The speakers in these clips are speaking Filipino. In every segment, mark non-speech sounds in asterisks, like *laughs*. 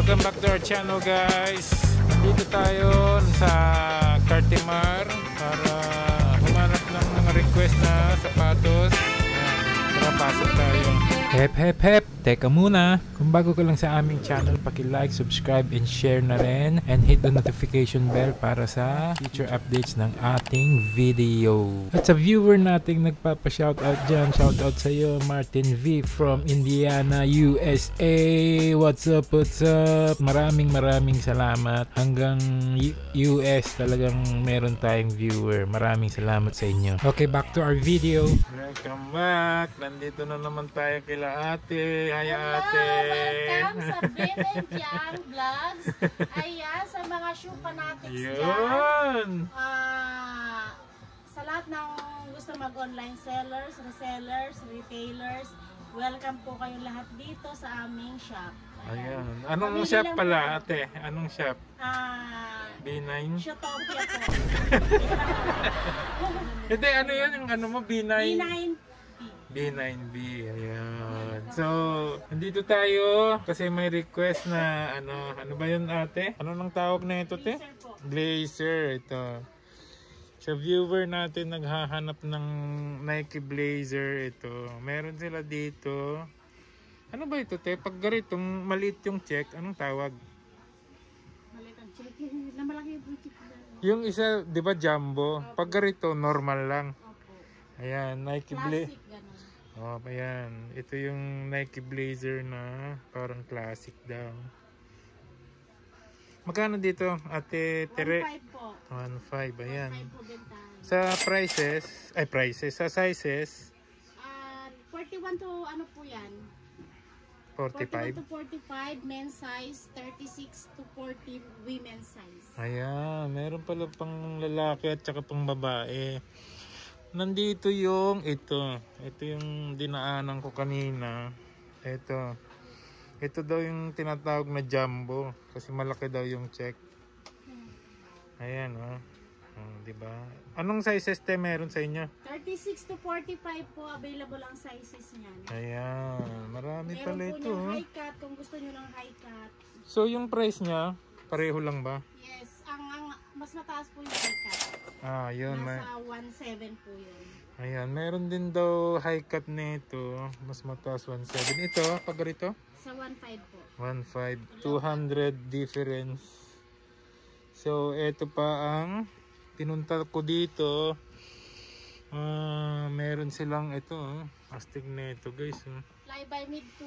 Welcome back to our channel guys. Nandito tayo sa Cartimar para humanap ng mga request na sapatos. Ayan, Tara pasok tayo. Hep hep hep! Teka muna! Kung bago ka lang sa aming channel, paki-like, subscribe, and share na rin. And hit the notification bell para sa future updates ng ating video. At sa viewer nating nagpapa-shoutout dyan, shoutout sa iyo Martin V from Indiana, USA. What's up, what's up? Maraming maraming salamat. Hanggang US talagang meron tayong viewer. Maraming salamat sa inyo. Okay, back to our video. Welcome back. Nandito na naman tayo kila ate. Hi ate. Welcome sa *laughs* Ben and Jan Vlogs. Ayan, sa mga shoe fanatics dyan. Yun. Ah, sa lahat ng gusto mag-online sellers, resellers, retailers, welcome po kayong lahat dito sa aming shop. Ayan. Anong Pamili shop lang pala po. ate? Anong shop? Ah, B9? Shotopia po. *laughs* Hindi, ano yan? Yung ano mo? B9? B9 B9B. Ayan. So, nandito tayo kasi may request na ano, ano ba yun ate? Ano nang tawag na ito te? Blazer. Ito. Sa viewer natin naghahanap ng Nike Blazer ito. Meron sila dito. Ano ba ito te? Pag ganitong maliit yung check, anong tawag? Malit ang check. *laughs* Na malaki yung check. Yung isa, di ba jumbo? Pag ganito, normal lang. Ayan, Nike Blazer. Oh, ayan. Ito yung Nike Blazer na parang classic daw. Magkano dito, Ate Tere? 1.5 po. 1.5, ayan. 1.5 po bentahan. Sa prices, ay prices, sa sizes, At 41 to ano po yan? 45. 41 to 45 men's size, 36 to 40 women's size. Ayan, meron pala pang lalaki at saka pang babae. Nandito yung ito. Ito yung dinaanan ko kanina. Ito. Ito daw yung tinatawag na jumbo kasi malaki daw yung check. Ayan, oh. oh 'di ba? Anong sizes te meron sa inyo? 36 to 45 po available ang sizes niyan. Ayan, marami Meron pala po ito. niyang oh. high cut kung gusto niyo ng high cut. So yung price niya, pareho lang ba? Yes, ang, ang mas mataas po yung high cut. Ah, yun. May, Nasa 1.7 po yun. ayan, meron din daw high cut nito. Mas mataas 1.7. Ito, pag ganito? Sa 1.5 po. 1.5. 200 difference. So, ito pa ang pinunta ko dito. Ah, meron silang ito. oh. Astig na ito guys. oh. Fly by mid 2.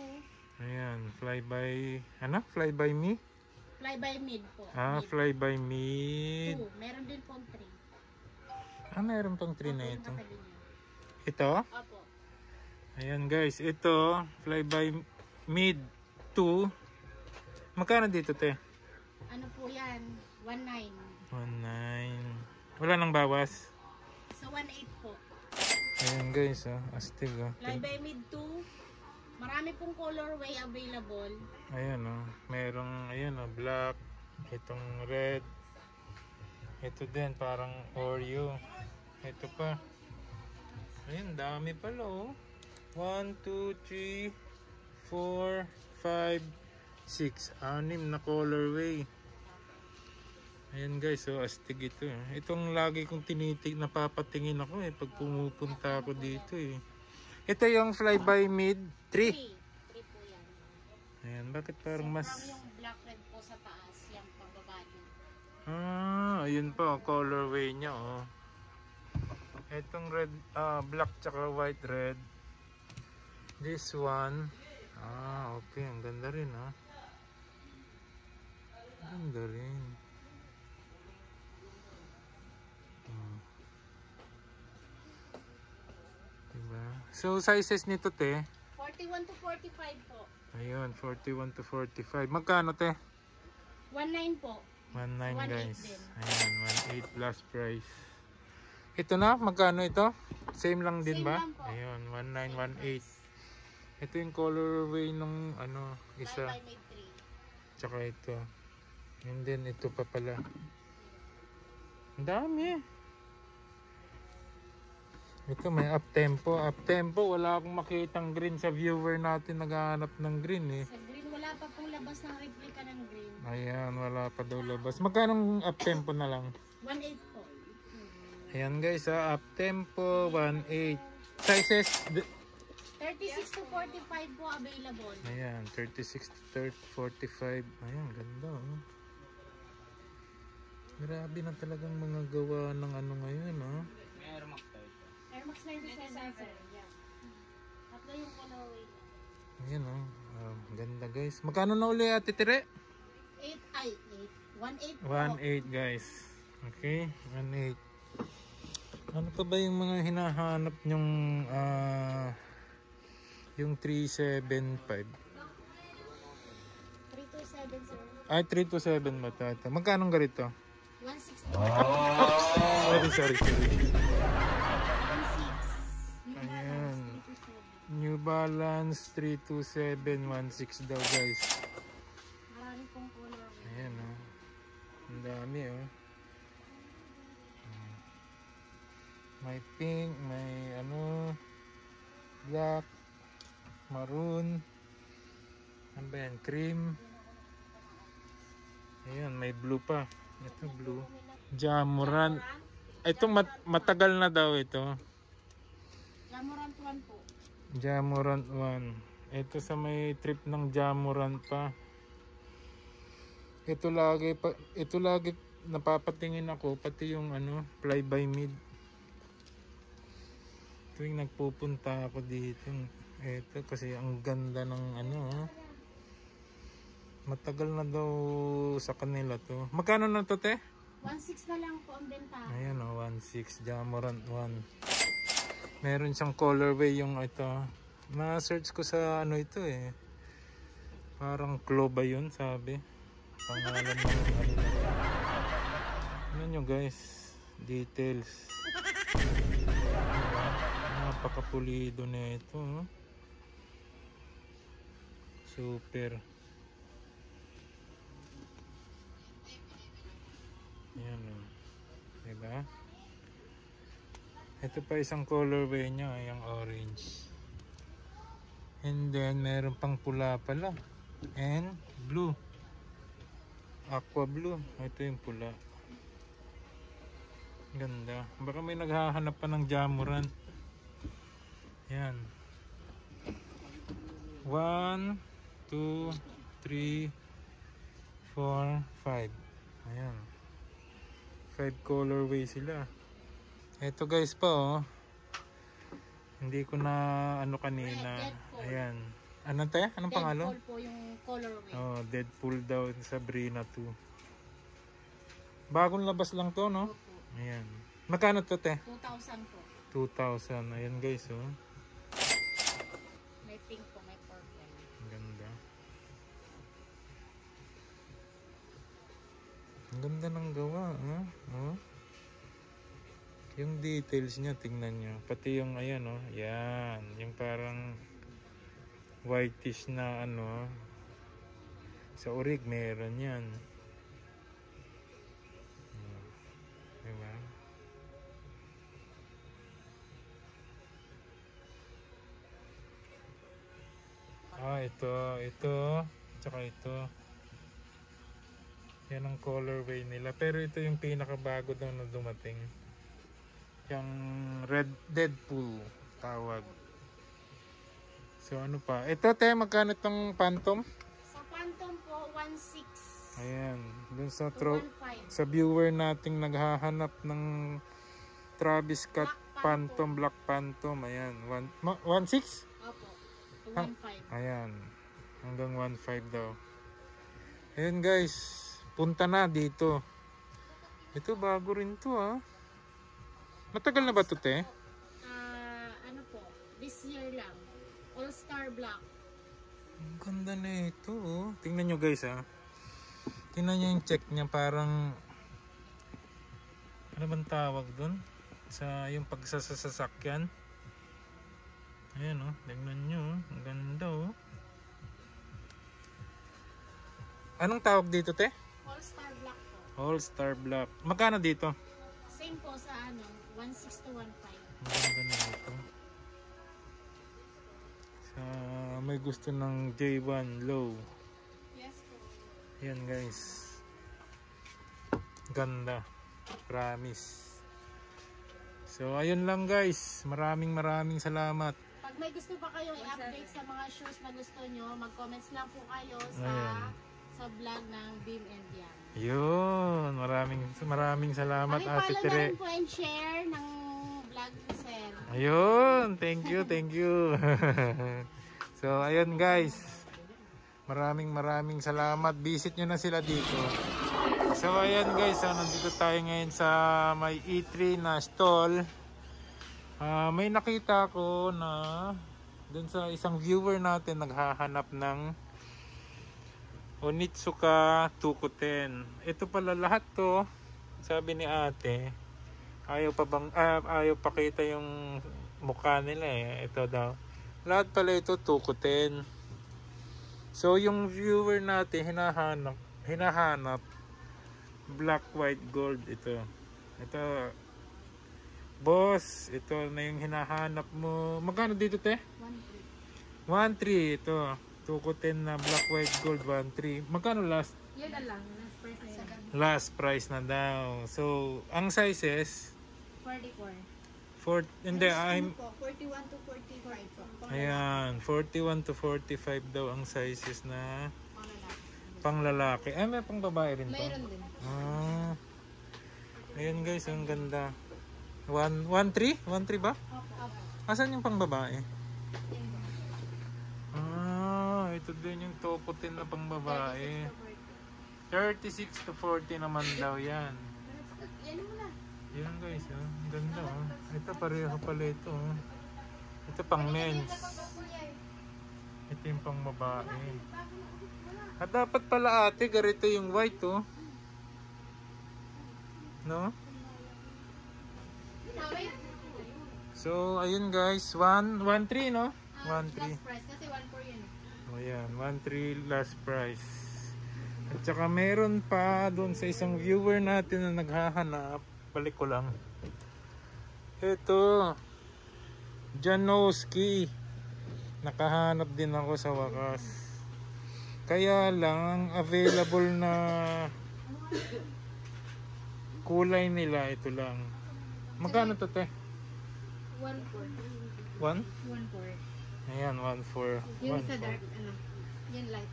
Ayan, fly by... Ano? Fly by me? Fly by mid po. Ah, mid fly by mid. 2. Meron din pong 3. Ah, meron pang 3 na ito. Ito? Opo. Ayan guys, ito. Fly by mid 2. Magkano dito te? Ano po yan? 1.9. 1.9. Wala nang bawas. Sa 1.8 po. Ayan guys, oh. astig oh. Fly by mid 2. Marami pong colorway available. Ayan oh. Merong, ayan oh, black. Itong red. Ito din, parang Oreo. Ito pa. Ayan, dami pala oh. 1, 2, 3, 4, 5, 6. Anim na colorway. Ayan guys, so astig ito. eh. Itong lagi kong tinitig, napapatingin ako eh pag pumupunta ako dito eh. Ito yung flyby mid 3. 3. 3 po yan. Ayan, bakit parang Parang mas... yung black red po sa taas. Yung pababa niyo. Ah, ayun pa, colorway niya oh. Itong red, ah, black tsaka white red. This one. Ah, okay, ang ganda rin ah. Ang Ganda rin. So, sizes nito te? 41 to 45 po. Ayun, 41 to 45. Magkano te? 1.9 po. 1.9 1.8 guys. din. Ayan, 1.8 plus price. Ito na, magkano ito? Same lang din Same ba? lang po. Ayun, 1918. Ito yung colorway nung ano, isa. by mid 3. Tsaka ito. And then ito pa pala. Ang dami. Ito may up tempo. Up tempo, wala akong makitang green sa viewer natin naghahanap ng green eh. Sa green wala pa pong labas ng replica ng green. Ayan, wala pa daw labas. Magkano up tempo na lang? 1.8 po. Ayan guys, ha, up tempo 1.8. Sizes, d- 36 to 45 po available. ayan, 36 to 30, 45. Ayan, ganda oh. Grabe na talagang mga gawa ng ano ngayon, oh. Air Max 97 sir. Yeah. Tatlo yung colorway. Ayan, oh. Ah, ganda guys. Magkano na uli ate Tire? 8 ay 8. 1.8 po. 1.8 guys. Okay, 1.8. Ano pa ba yung mga hinahanap nyong ah yung 375? 327 sir. Ay, 327 ba ito? Magkano ganito? 160. Sorry, sorry, sorry. New Balance 32716 daw guys. Marami pong colorway. Ayan oh. Ang dami oh. Mm. May pink, may ano, black, maroon, ano ba yan, cream. Ayan, may blue pa. Ito blue. Jamuran. Ito mat- matagal na daw ito. Jamorant 1 po. Jamorant 1. Ito sa may trip ng Jamorant pa. Ito lagi pa ito lagi napapatingin ako pati yung ano, fly by mid. Tuwing nagpupunta ako dito, ito kasi ang ganda ng ano, oh. matagal na daw sa kanila to. Magkano na to, te? 1.6 na lang po ang benta. Ayan o, 1.6 Jamorant 1. Meron siyang colorway yung ito. Na-search ko sa ano ito eh. Parang Clo ba yun, sabi. Pangalan ng ano. Ano nyo guys, details. Napakapulido na ito. oh. Super. Ayan o. Diba? Ito pa isang colorway niya, yung orange. And then, meron pang pula pala. And blue. Aqua blue. Ito yung pula. Ganda. Baka may naghahanap pa ng jamuran. Yan. 1, 2, 3, 4, 5. Ayan. 5 colorway sila. Ito guys pa oh. Hindi ko na ano kanina. Deadpool. Ayan. Ano te? Anong pangalan? Deadpool po yung colorway. Oh, Deadpool daw sa Brina 2. Bagong labas lang to, no? Opo. Ayan. Magkano to, te? 2,000 po. 2,000. Ayan, guys, oh. May pink po, may purple. Ang ganda. Ang ganda ng. Yung details niya, tingnan nyo. Pati yung, ayan, oh. Yan. Yung parang whitish na, ano. Sa orig, meron yan. Diba? Ah, ito, ito, tsaka ito. Yan ang colorway nila. Pero ito yung pinakabago daw na dumating. Yung Red Deadpool tawag. So ano pa? Ito te, magkano tong Phantom? Sa Phantom po, 1,600 Ayan, dun sa to tro 1,500. sa viewer nating naghahanap ng Travis Scott Black Phantom Black Phantom. Ayan, 1.6? Opo. To Ah. 1,500. Ayan. Hanggang 1.5 daw. Ayan guys. Punta na dito. Ito bago rin to ah. Matagal na ba to te? Ah, ano po, this year lang. All-Star Black. Ang ganda na ito oh. Tingnan nyo guys ah. Tingnan nyo yung check niya parang ano bang tawag dun? Sa yung pagsasasakyan. Ayan oh. Tingnan nyo oh. Ang ganda oh. Anong tawag dito te? All-Star Black po. All Star Black. Magkano dito? Same po sa ano, 1,600 to 1,500. Ang ganda na ito. Sa may gusto ng J1 low. Yan guys. Ganda. Promise. So ayun lang guys. Maraming maraming salamat. Pag may gusto pa kayong i-update sa mga shoes na gusto nyo, mag-comments lang po kayo sa Ayan. sa vlog ng Beam and Yang. Yun. Maraming maraming salamat Ate Tere. rin po and share ng vlog ni Sir. Ayun, thank you, thank you. *laughs* so, ayun guys. Maraming maraming salamat. Visit nyo na sila dito. So, ayan guys, so, nandito tayo ngayon sa may E3 na stall. Ah, may nakita ko na dun sa isang viewer natin naghahanap ng Onitsuka Tukuten. Ito pala lahat to, sabi ni ate, ayaw pa bang ah, ayaw pakita yung mukha nila eh. Ito daw. Lahat pala ito tukutin. So yung viewer natin hinahanap hinahanap black white gold ito. Ito Boss, ito na yung hinahanap mo. Magkano dito te? 1.3 ito. Tukutin na black white gold 1.3. Magkano last? Yun na lang. Last price na yun. Last price na daw. So, ang sizes 44. For, hindi, I'm, po, 41 to 45 po. ayan, 41 to 45 daw ang sizes na pang lalaki. Ay, may pang babae rin to? Mayroon din. Ah. Ayan guys, ang ganda. 1, 1, 3? 1, 3 ba? Opo. Asan yung pang babae? Ah, din yung topotin na pang babae. 36 to 40 naman daw yan. Yan mo na. Yan guys, oh. ganda oh. Ito pareho pala ito oh. Ito pang men's. Ito yung pang babae. At dapat pala ate, ganito yung white oh. No? So, ayun guys. 1, 1, 3 no? 1, 3. price kasi 1 for yun. O yan, 1-3 last price. At saka meron pa doon sa isang viewer natin na naghahanap. Balik ko lang. Ito. Janowski. Nakahanap din ako sa wakas. Kaya lang, ang available na kulay nila, ito lang. Magkano to, te? 1 for. 1? 1 for. Ayan, 1 for. Yung 1 sa for. dark, ano? Yan light.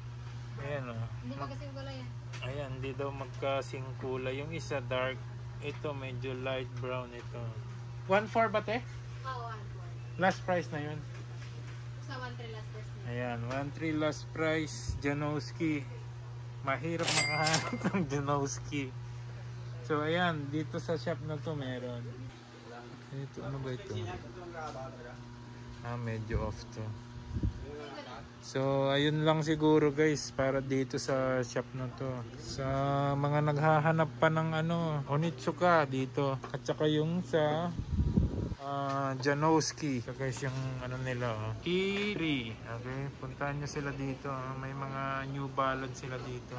Ayan, oh. Hindi magkasing kulay yan. Ayan, hindi daw magkasing kulay. Yung isa dark, ito medyo light brown ito. 1.4 ba te? Oo, 1 for. Last price na yun. Sa 1 3 last price na. Ayan, 1.3 last price, Janowski. Mahirap makahanap ng *laughs* Janowski. So ayan, dito sa shop na to meron. Ito, ano ba ito? Ah, medyo off to. So, ayun lang siguro guys para dito sa shop na to. Sa mga naghahanap pa ng ano, Onitsuka dito. At saka yung sa ah, Janowski. So guys, yung ano nila, oh. Kiri. Okay, puntahan nyo sila dito. ah. May mga New Balance sila dito.